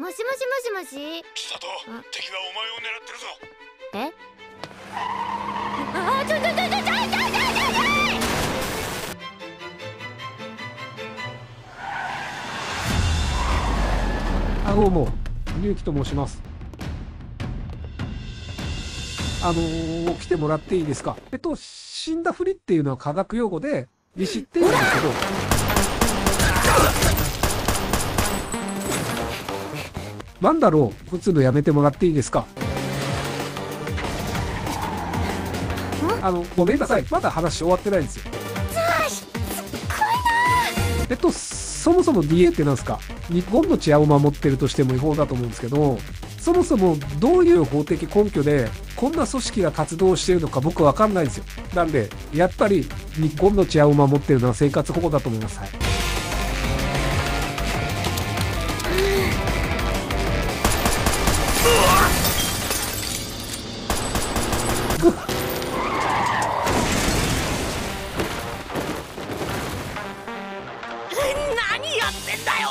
もしもしもしもし？ピサト敵がお前を狙ってるぞ。え？あちょちょちょちょちょちょちょあどうも龍樹と申しますあのー、来てもらっていいですかえっと死んだふりっていうのは科学用語で利子っていうんですけどなんだろう打つのやめてもらっていいですか？あのごめんなさいまだ話終わってないんですよえっと、そもそも DA ってなんですか？日本の治安を守ってるとしても違法だと思うんですけど、そもそもどういう法的根拠でこんな組織が活動してるのか僕わかんないんですよ。なんで、やっぱり日本の治安を守ってるのは生活保護だと思います。はい。く何やってんだよ！